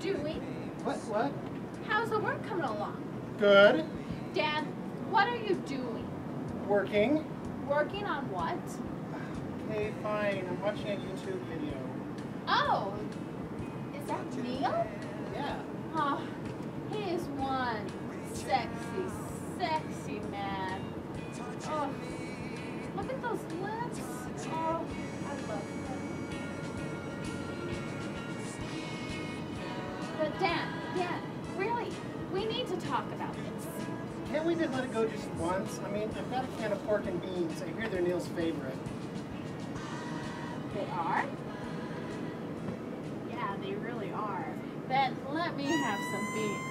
doing? What? What? How's the work coming along? Good. Dad, what are you doing? Working. Working on what? Okay, fine. I'm watching a YouTube video. Oh, is that Neil? Yeah. Oh, he is one sexy, sexy man. Oh, look at those lips. Oh, I love them. But Dan, Dan, really, we need to talk about this. Can't we just let it go just once? I mean, I've got a can of pork and beans. I hear they're Neil's favorite. They are? Yeah, they really are. Then let me have some beans.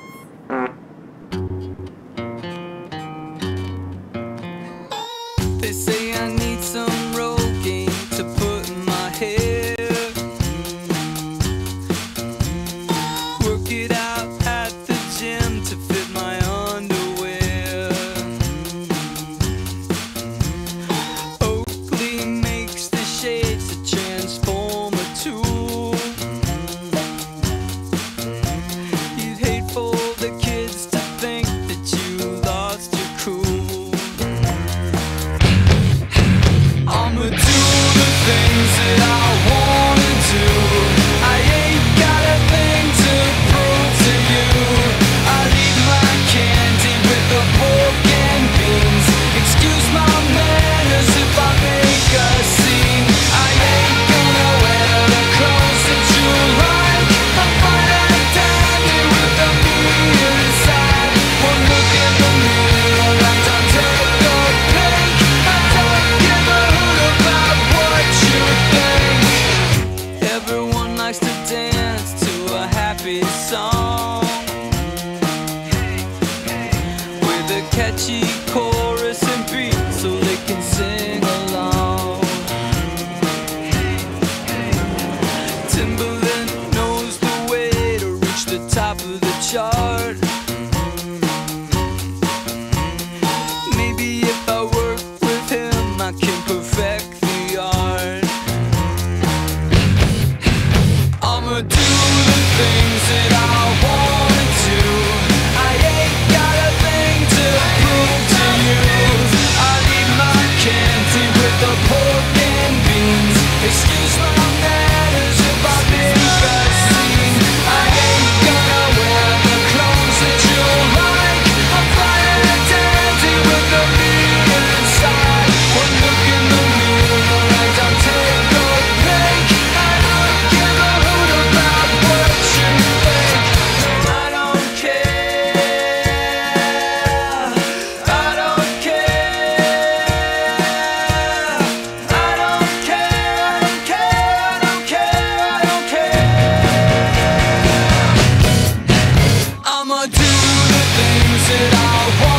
Catchy chorus and beat so they can sing along. Timbaland knows the way to reach the top of the chart. Maybe if I work with him, I can perfect the art. I'ma do the things That I want.